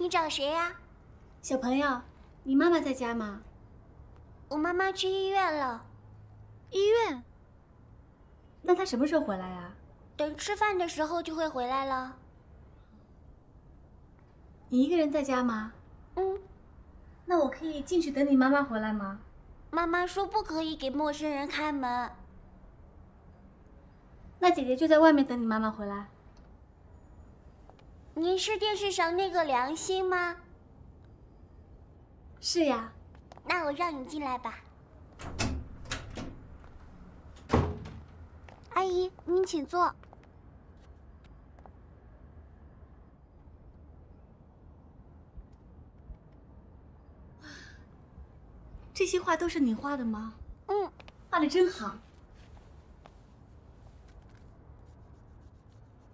你找谁呀？小朋友，你妈妈在家吗？我妈妈去医院了。医院？那她什么时候回来啊？等吃饭的时候就会回来了。你一个人在家吗？嗯。那我可以进去等你妈妈回来吗？妈妈说不可以给陌生人开门。那姐姐就在外面等你妈妈回来。您是电视上那个良心吗？是呀。那我让你进来吧。阿姨，您请坐。这些画都是你画的吗？嗯，画的真好。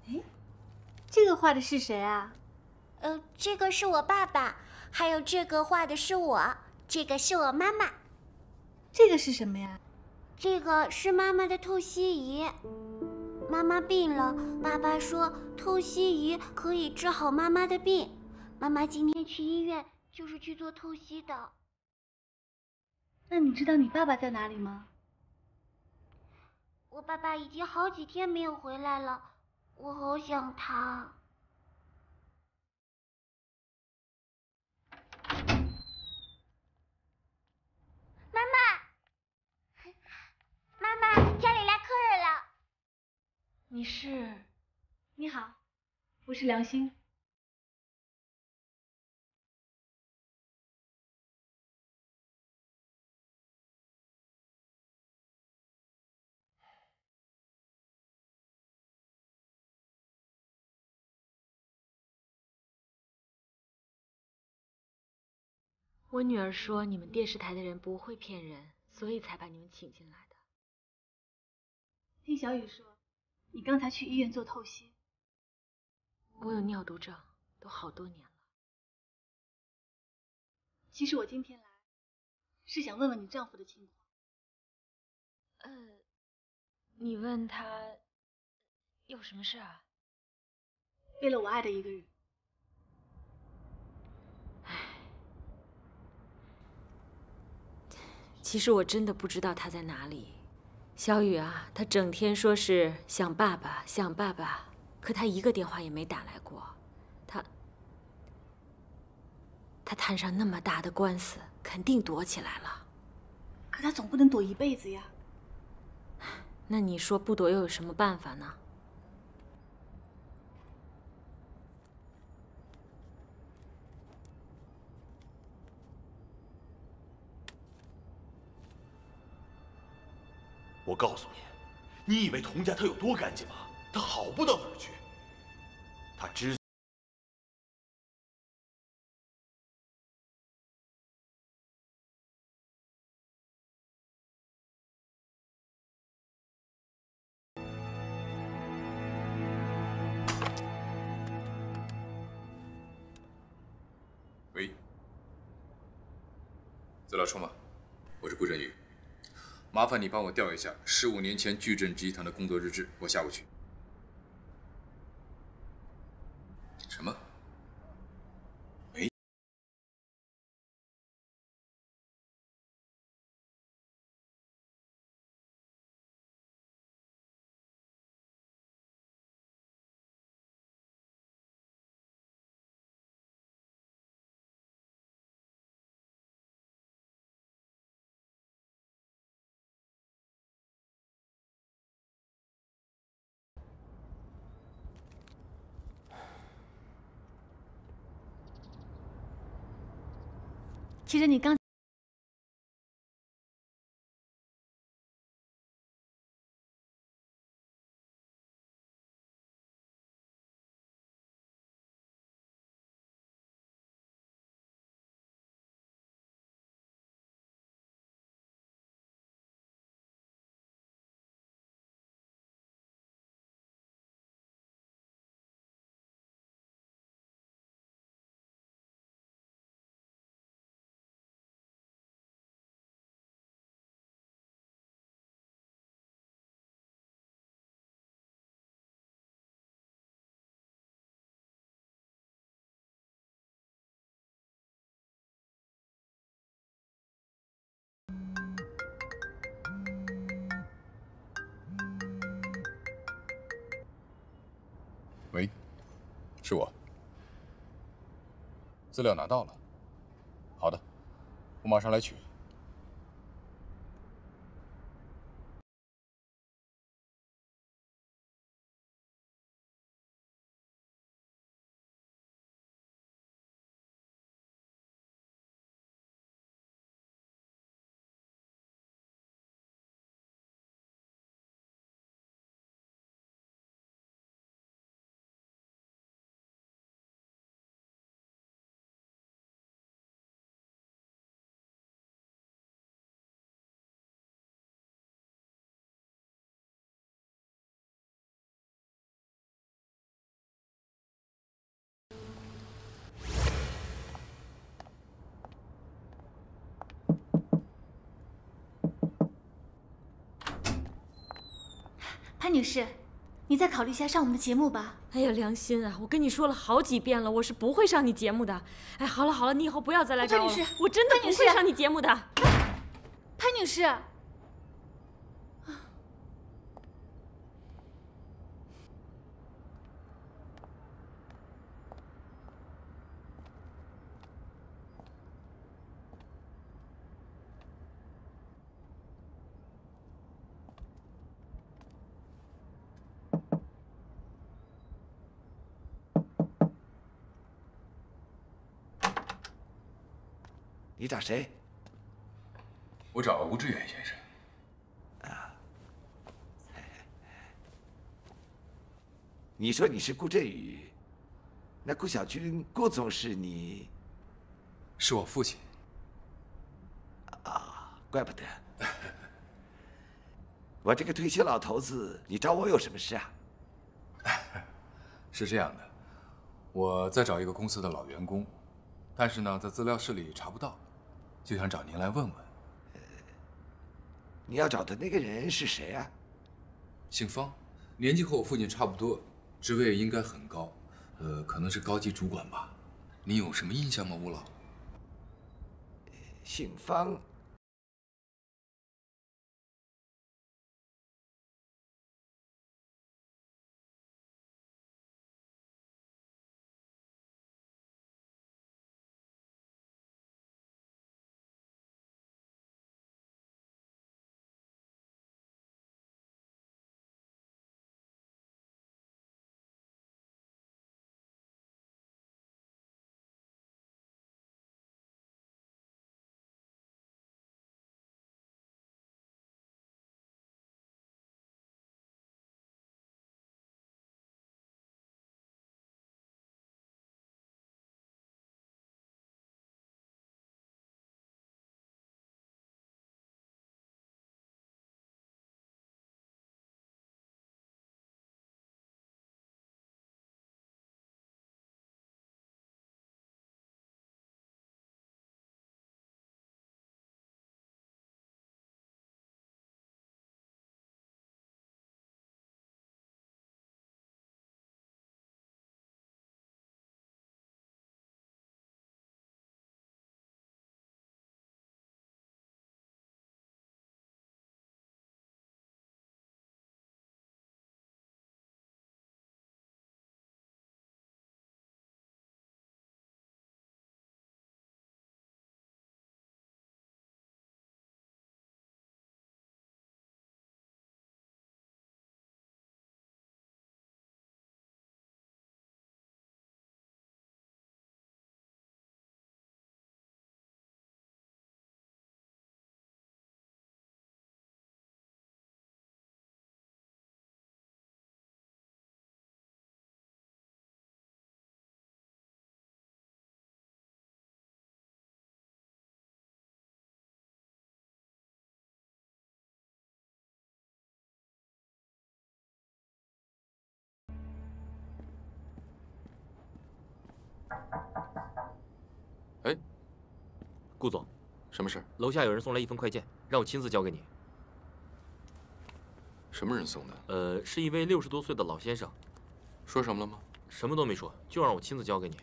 哎，这个画的是谁啊？呃，这个是我爸爸，还有这个画的是我，这个是我妈妈。这个是什么呀？这个是妈妈的透析仪。妈妈病了，爸爸说透析仪可以治好妈妈的病。妈妈今天去医院就是去做透析的。那你知道你爸爸在哪里吗？我爸爸已经好几天没有回来了，我好想他。妈妈，妈妈，家里来客人了。你是？你好，我是梁心。我女儿说你们电视台的人不会骗人，所以才把你们请进来的。听小雨说，你刚才去医院做透析。我有尿毒症，都好多年了。其实我今天来，是想问问你丈夫的情况。呃，你问他有什么事啊？为了我爱的一个人。其实我真的不知道他在哪里，小雨啊，他整天说是想爸爸，想爸爸，可他一个电话也没打来过。他，他摊上那么大的官司，肯定躲起来了。可他总不能躲一辈子呀。那你说不躲又有什么办法呢？我告诉你，你以为童家他有多干净吗？他好不到哪儿去。他知喂，资料处吗？我是顾振宇。麻烦你帮我调一下十五年前矩阵集团的工作日志，我下午去。什么？没？其实你刚。喂，是我。资料拿到了。好的，我马上来取。女士，你再考虑一下上我们的节目吧。哎呀，良心啊！我跟你说了好几遍了，我是不会上你节目的。哎，好了好了，你以后不要再来找我了。潘女士我真的不会上你节目的。潘女士，你找谁？我找吴志远先生。啊你说你是顾振宇，那顾小军，顾总是你是我父亲。啊？怪不得。我这个退休老头子，你找我有什么事啊？是这样的，我在找一个公司的老员工，但是呢，在资料室里查不到，就想找您来问问。你要找的那个人是谁啊？姓方，年纪和我父亲差不多，职位应该很高，呃，可能是高级主管吧。您有什么印象吗，吴老？姓方。哎，顾总，什么事儿？楼下有人送来一份快件，让我亲自交给你。什么人送的？呃，是一位六十多岁的老先生，说什么了吗？什么都没说，就让我亲自交给你。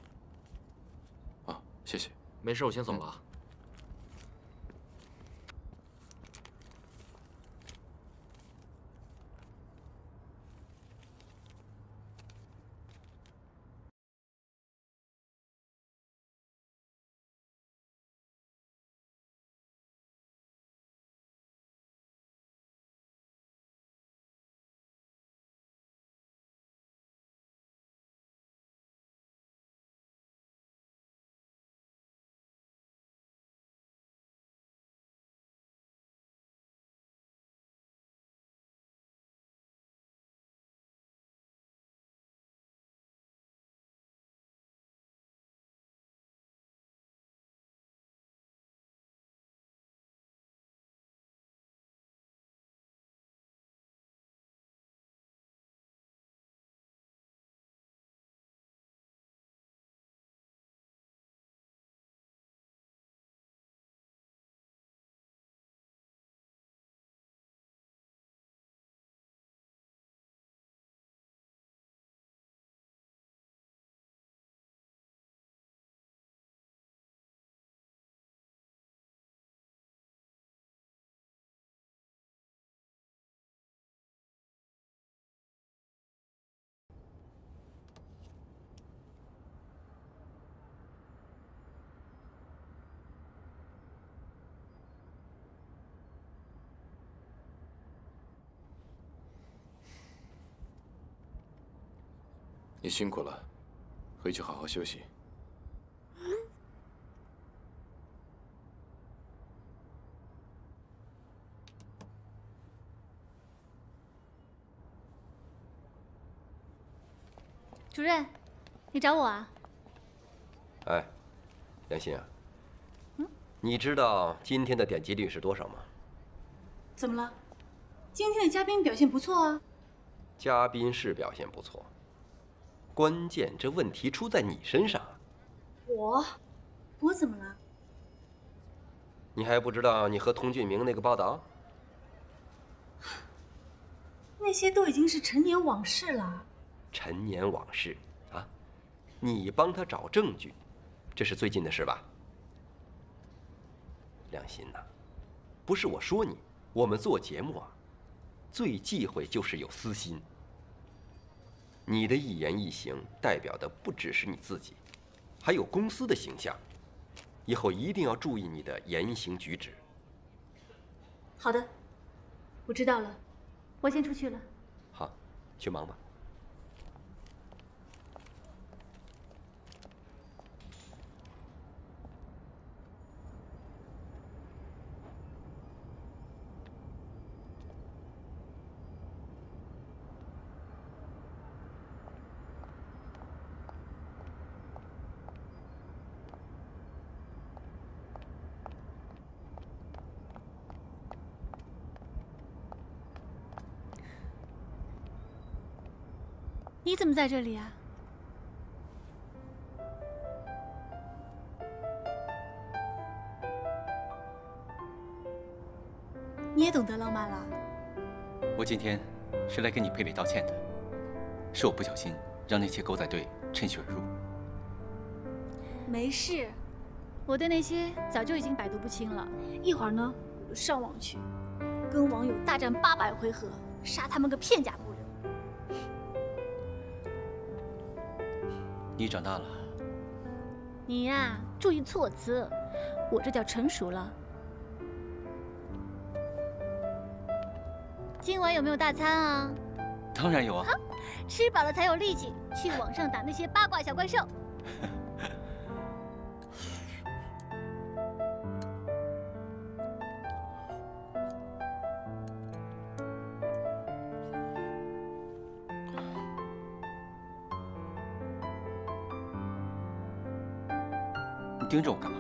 啊，谢谢。没事，我先走了啊。你辛苦了，回去好好休息。主任，你找我啊？哎，杨欣啊，嗯你知道今天的点击率是多少吗？怎么了？今天的嘉宾表现不错啊。嘉宾是表现不错，关键这问题出在你身上。我，我怎么了？你还不知道你和童俊明那个报道？那些都已经是陈年往事了。陈年往事啊，你帮他找证据，这是最近的事吧？良心呐，不是我说你，我们做节目啊，最忌讳就是有私心。你的一言一行代表的不只是你自己，还有公司的形象，以后一定要注意你的言行举止。好的，我知道了，我先出去了。好，去忙吧。你怎么在这里啊？你也懂得浪漫了？我今天是来跟你赔礼道歉的，是我不小心让那些狗仔队趁虚而入。没事，我对那些早就已经百毒不侵了。一会儿呢，我就上网去，跟网友大战八百回合，杀他们个片甲不你长大了，你呀，注意措辞，我这叫成熟了。今晚有没有大餐啊？当然有啊。吃饱了才有力气去网上打那些八卦小怪兽。盯着我干嘛？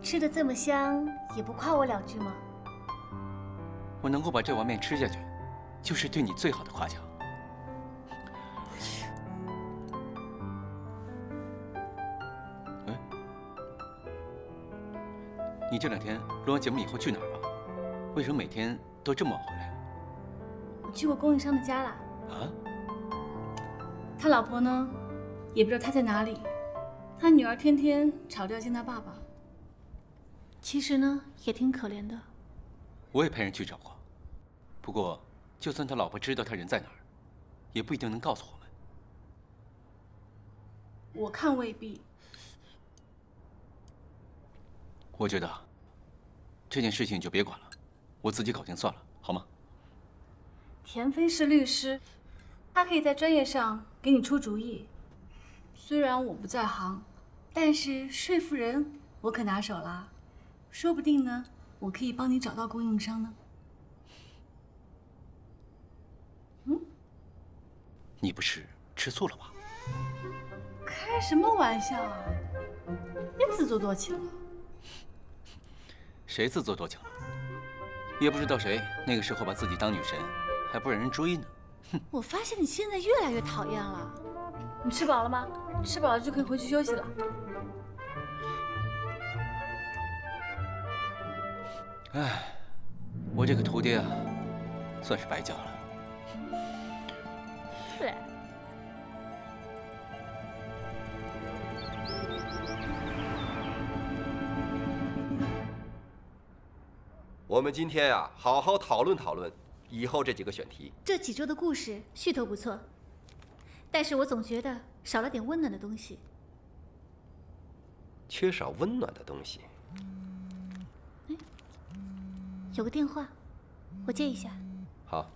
吃的这么香，也不夸我两句吗？我能够把这碗面吃下去，就是对你最好的夸奖。哎，你这两天录完节目以后去哪儿了？为什么每天都这么晚回来？我去过供应商的家了。啊？他老婆呢，也不知道他在哪里。他女儿天天吵着要见他爸爸。其实呢，也挺可怜的。我也派人去找过，不过就算他老婆知道他人在哪儿，也不一定能告诉我们。我看未必。我觉得这件事情你就别管了，我自己搞定算了，好吗？田飞是律师，他可以在专业上给你出主意。虽然我不在行，但是说服人我可拿手了，说不定呢，我可以帮你找到供应商呢。嗯？你不是吃醋了吧？开什么玩笑啊！别自作多情了。谁自作多情了？也不知道谁那个时候把自己当女神，还不让人追呢。哼！我发现你现在越来越讨厌了。你吃饱了吗？吃饱了就可以回去休息了。哎，我这个徒弟啊，算是白教了。对。我们今天啊，好好讨论讨论以后这几个选题。这几周的故事噱头不错，但是我总觉得少了点温暖的东西。缺少温暖的东西。哎，有个电话，我接一下。好。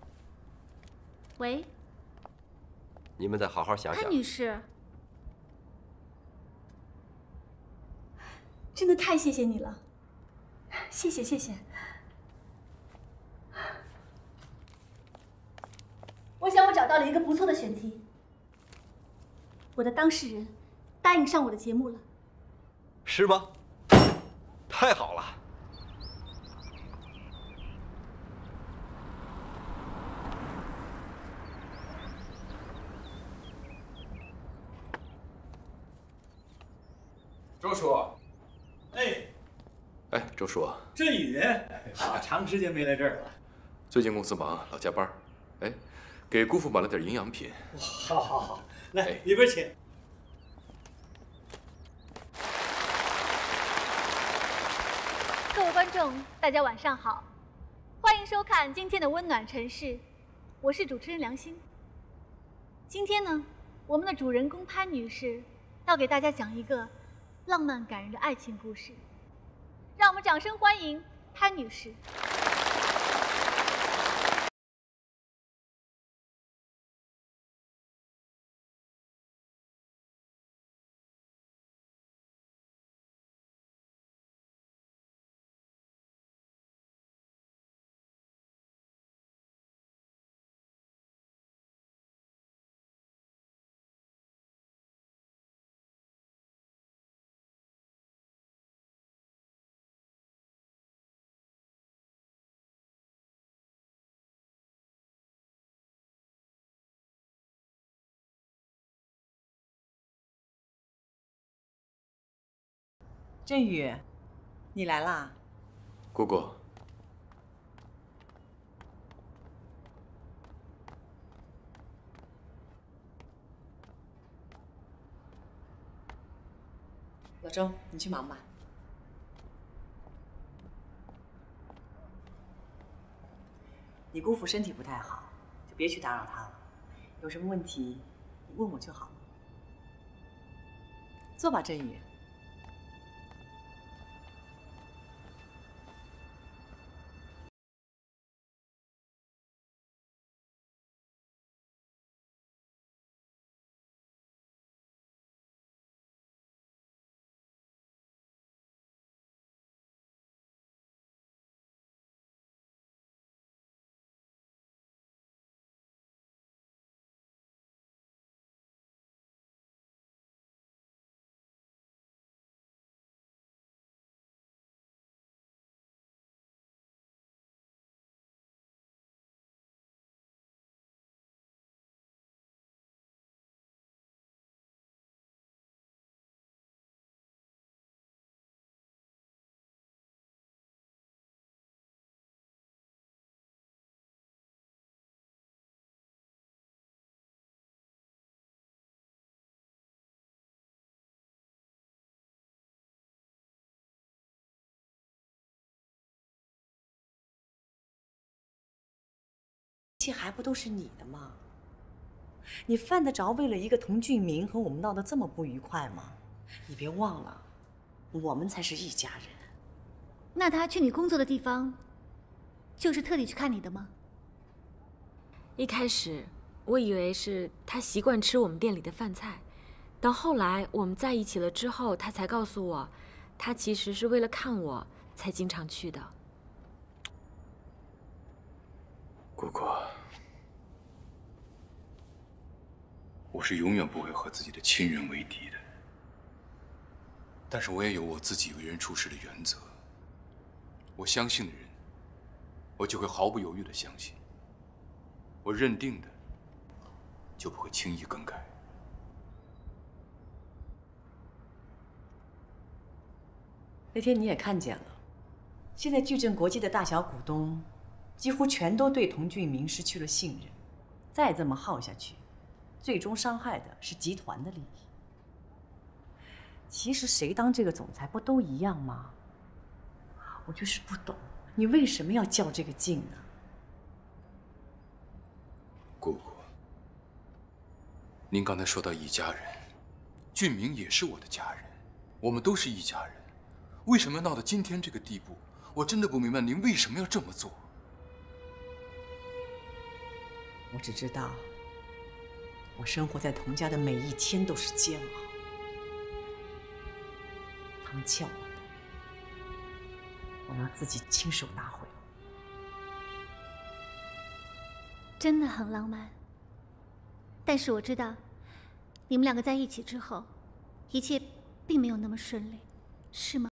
喂。你们再好好想想。潘女士，真的太谢谢你了，谢谢谢谢。我想我找到了一个不错的选题，我的当事人答应上我的节目了。是吗？太好了！周叔，哎，哎，周叔，振宇，好长时间没来这儿了。最近公司忙，老加班。哎，给姑父买了点营养品。好，好，好，来里边请。各位观众，大家晚上好，欢迎收看今天的温暖城市，我是主持人梁心。今天呢，我们的主人公潘女士要给大家讲一个浪漫感人的爱情故事，让我们掌声欢迎潘女士。振宇，你来啦？姑姑，老周，你去忙吧。你姑父身体不太好，就别去打扰他了。有什么问题，你问我就好了。坐吧，振宇。这还不都是你的吗？你犯得着为了一个童俊明和我们闹得这么不愉快吗？你别忘了，我们才是一家人。那他去你工作的地方，就是特地去看你的吗？一开始我以为是他习惯吃我们店里的饭菜，到后来我们在一起了之后，他才告诉我，他其实是为了看我才经常去的。姑姑，我是永远不会和自己的亲人为敌的，但是我也有我自己为人处事的原则。我相信的人，我就会毫不犹豫的相信；我认定的，就不会轻易更改。那天你也看见了，现在矩阵国际的大小股东。几乎全都对童俊明失去了信任，再这么耗下去，最终伤害的是集团的利益。其实谁当这个总裁不都一样吗？我就是不懂，你为什么要较这个劲呢？姑姑，您刚才说到一家人，俊明也是我的家人，我们都是一家人，为什么要闹到今天这个地步？我真的不明白您为什么要这么做。我只知道，我生活在童家的每一天都是煎熬。他们欠我的，我要自己亲手拿回。真的很浪漫。但是我知道，你们两个在一起之后，一切并没有那么顺利，是吗？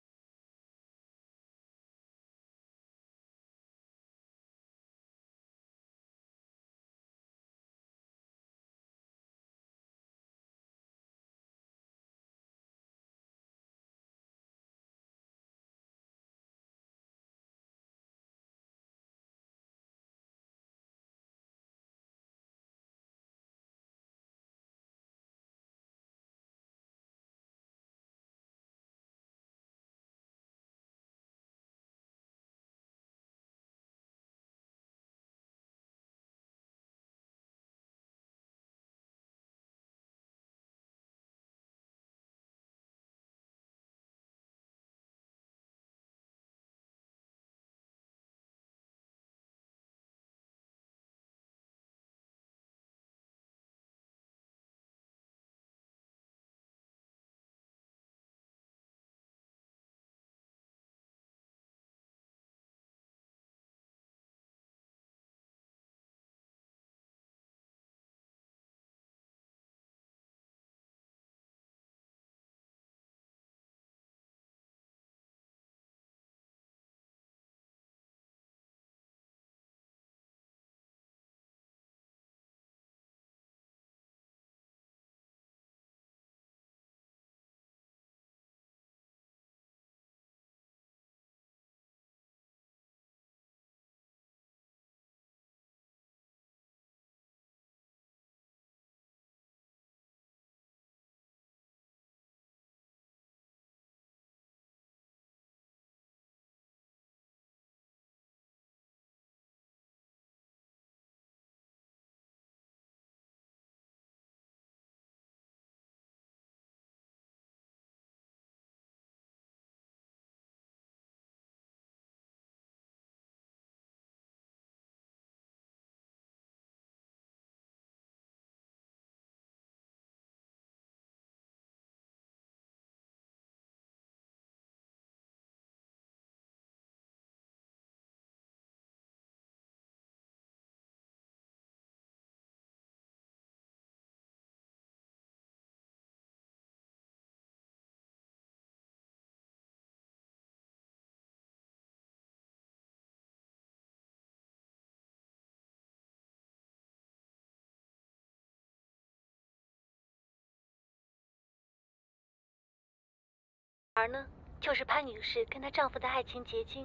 而呢，就是潘女士跟她丈夫的爱情结晶。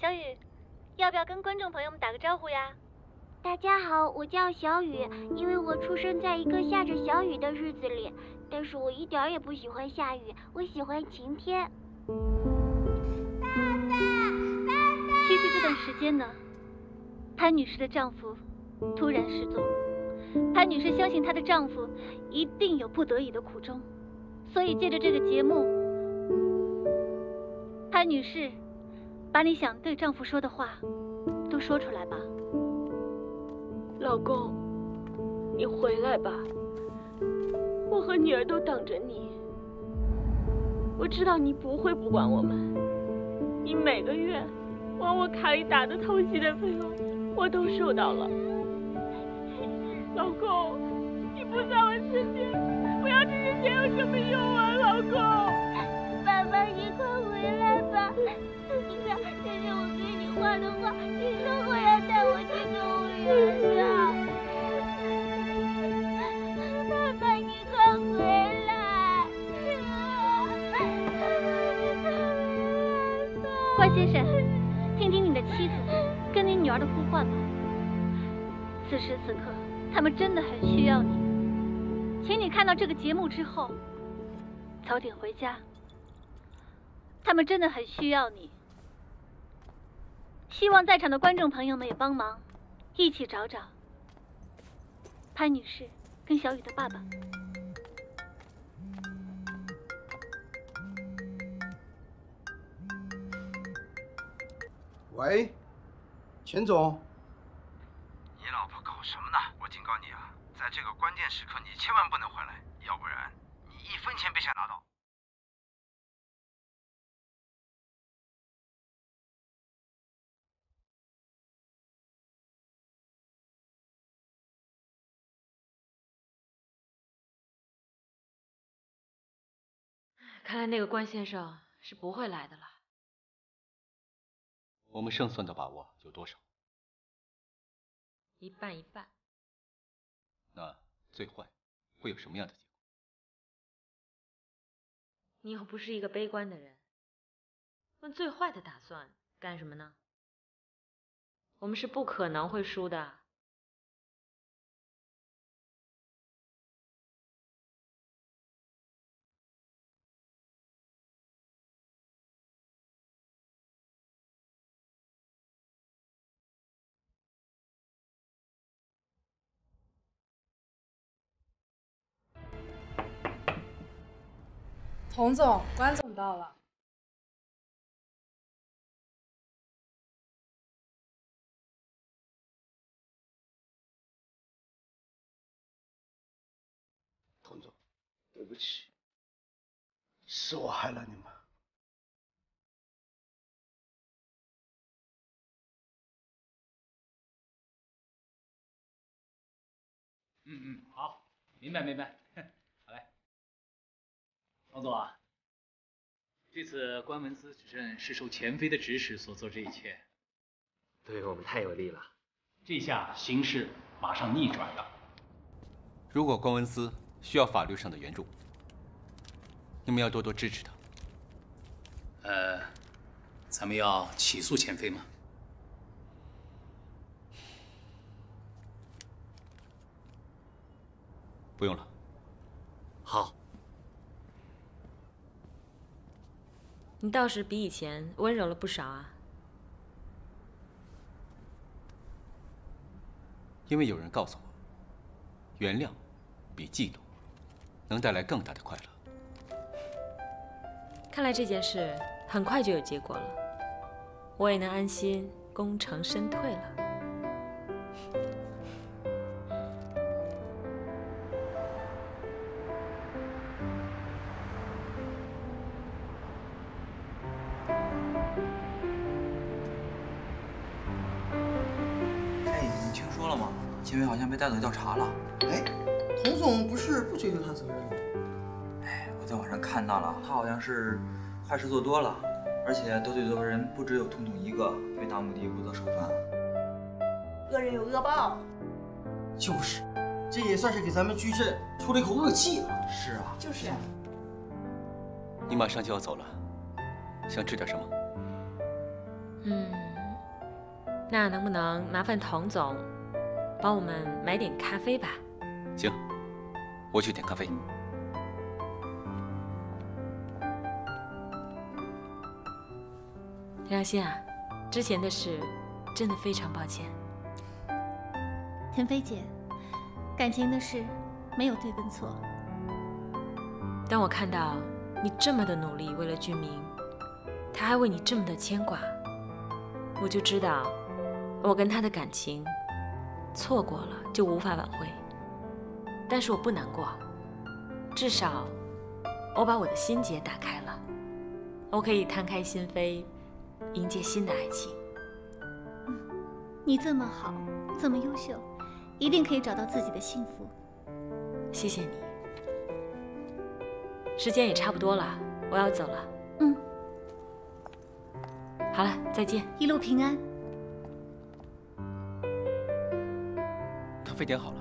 小雨，要不要跟观众朋友们打个招呼呀？大家好，我叫小雨，因为我出生在一个下着小雨的日子里，但是我一点也不喜欢下雨，我喜欢晴天。爸爸，其实这段时间呢，潘女士的丈夫突然失踪，潘女士相信她的丈夫一定有不得已的苦衷。所以借着这个节目，潘女士，把你想对丈夫说的话都说出来吧。老公，你回来吧，我和女儿都等着你。我知道你不会不管我们，你每个月往我卡里打的透析的费用我都收到了。老公，你不在我身边。不要这些钱有什么用啊，老公！爸爸，你快回来吧！你看，这是我给你画的画，你说过要带我去动物园的。爸爸，你快回来！关先生，听听你的妻子跟你女儿的呼唤吧。此时此刻，他们真的很需要你。请你看到这个节目之后，早点回家。他们真的很需要你。希望在场的观众朋友们也帮忙，一起找找潘女士跟小雨的爸爸。喂，钱总。你老婆搞什么呢？我。警告你啊，在这个关键时刻，你千万不能回来，要不然你一分钱别想拿到。看来那个关先生是不会来的了。我们胜算的把握有多少？一半一半。最坏会有什么样的结果？你又不是一个悲观的人，问最坏的打算干什么呢？我们是不可能会输的。童总，关总到了。童总，对不起，是我害了你们。嗯嗯，好，明白明白。王总啊，这次关文思指认是受钱飞的指使所做这一切，对我们太有利了。这下形势马上逆转了。如果关文思需要法律上的援助，你们要多多支持他。呃，咱们要起诉钱飞吗？不用了。好，你倒是比以前温柔了不少啊。因为有人告诉我，原谅比嫉妒能带来更大的快乐。看来这件事很快就有结果了，我也能安心功成身退了。被带走调查了。哎，童总不是不追究他责任吗？哎，我在网上看到了，他好像是坏事做多了，而且得罪多的人不只有童总一个，为达目的不择手段。恶人有恶报。就是，这也算是给咱们居镇出了一口恶气了。是啊，就是。你马上就要走了，想吃点什么？嗯，那能不能麻烦童总帮我们买点咖啡吧？行，我去点咖啡。良心啊，之前的事真的非常抱歉。田飞姐，感情的事没有对跟错。当我看到你这么的努力为了俊明，他还为你这么的牵挂，我就知道我跟他的感情错过了就无法挽回。但是我不难过，至少我把我的心结打开了，我可以摊开心扉，迎接新的爱情。你这么好，这么优秀，一定可以找到自己的幸福。谢谢你。时间也差不多了，我要走了。嗯，好了，再见，一路平安。咖啡点好了，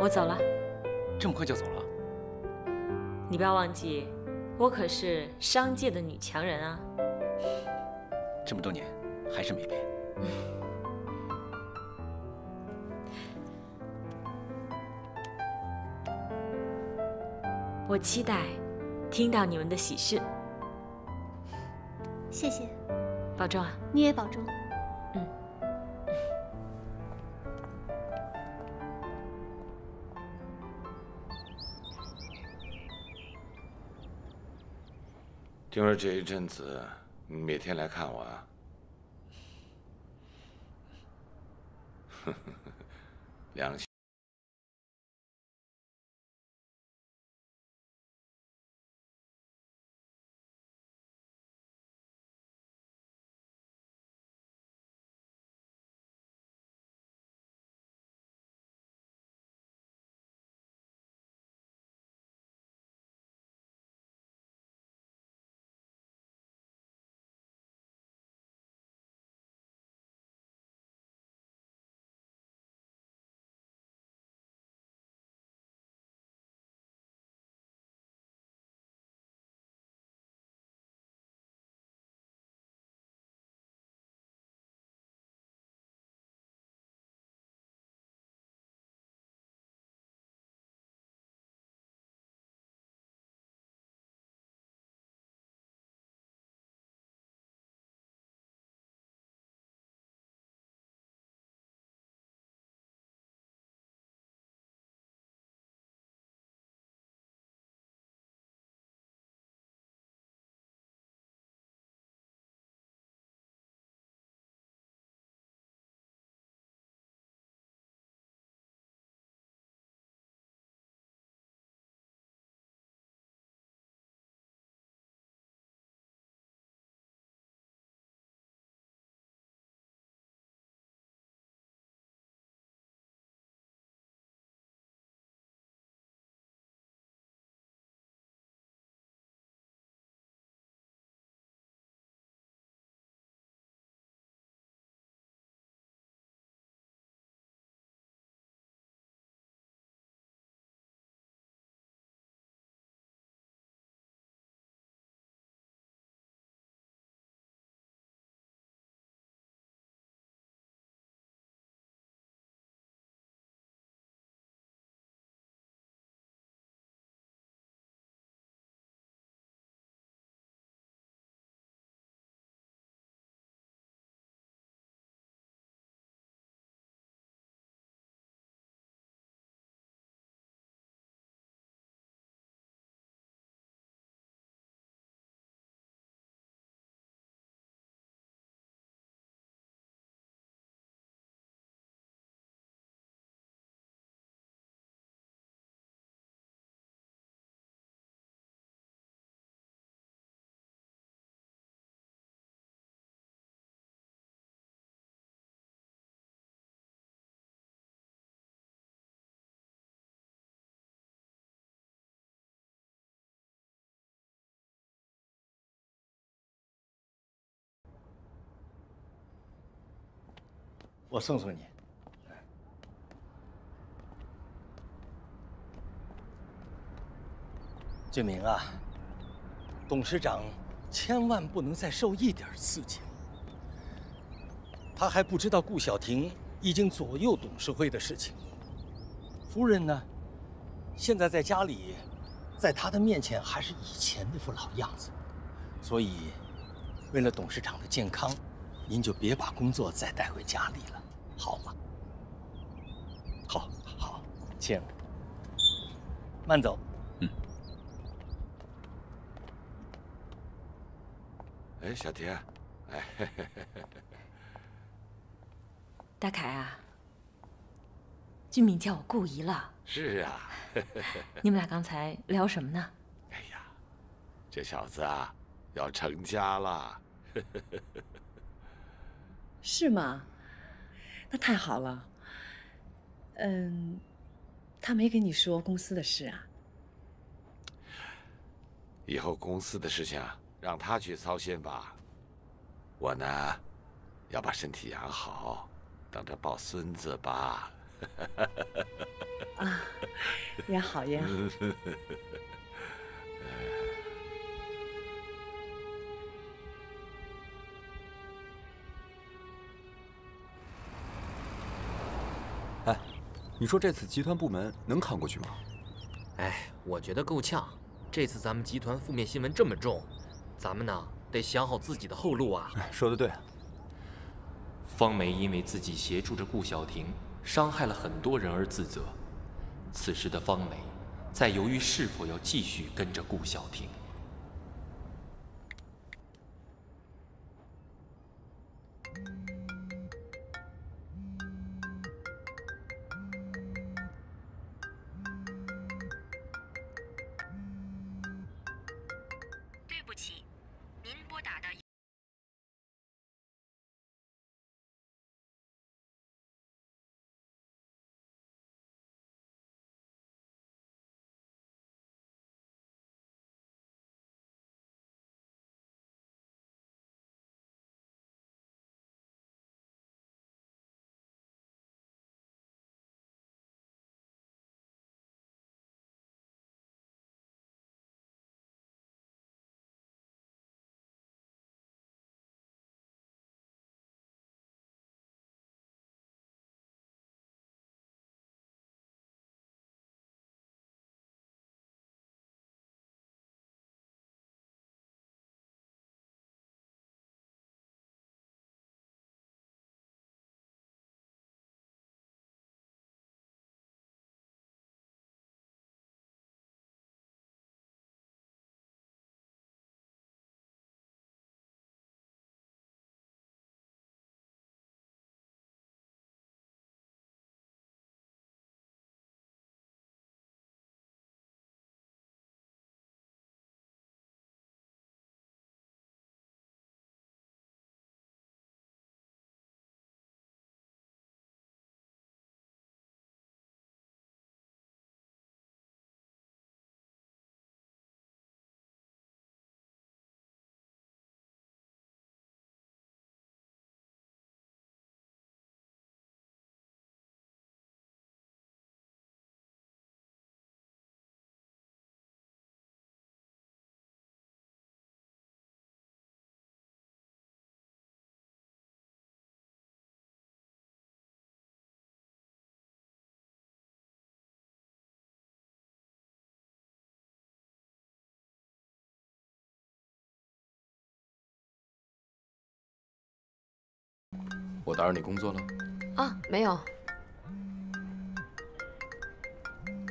我走了。这么快就走了？你不要忘记，我可是商界的女强人啊！这么多年还是没变。我期待听到你们的喜讯。谢谢，保重啊！你也保重。嗯。听说这一阵子你每天来看我啊？我送送你。俊明啊，董事长千万不能再受一点刺激了。他还不知道顾小婷已经左右董事会的事情。夫人呢，现在在家里，在他的面前还是以前那副老样子。所以，为了董事长的健康，您就别把工作再带回家里了，好吗？好，好，请慢走。哎，小田，哎，大凯啊，俊敏叫我顾姨了。是啊，你们俩刚才聊什么呢？哎呀这小子啊，要成家了。是吗？那太好了。嗯，他没跟你说公司的事啊？以后公司的事情啊，让他去操心吧。我呢，要把身体养好，等着抱孙子吧。啊，也好也好。你说这次集团部门能扛过去吗？哎，我觉得够呛。这次咱们集团负面新闻这么重，咱们呢得想好自己的后路啊。说的对。方梅因为自己协助着顾小婷，伤害了很多人而自责。此时的方梅，在犹豫是否要继续跟着顾小婷。我打扰你工作了？啊，没有。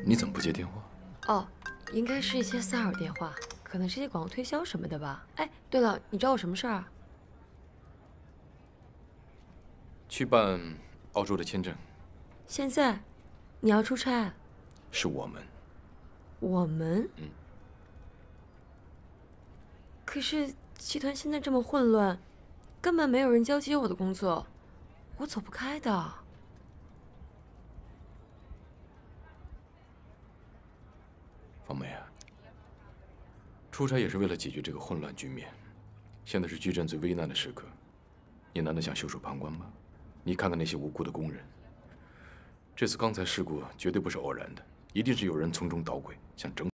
你怎么不接电话？哦，应该是一些骚扰电话，可能是些广告推销什么的吧。哎，对了，你找我什么事儿啊？去办澳洲的签证。现在，你要出差？是我们。我们？嗯。可是集团现在这么混乱，根本没有人交接我的工作，我走不开的。方梅啊，出差也是为了解决这个混乱局面。现在是矩阵最危难的时刻，你难道想袖手旁观吗？你看看那些无辜的工人。这次钢材事故绝对不是偶然的，一定是有人从中捣鬼，想整。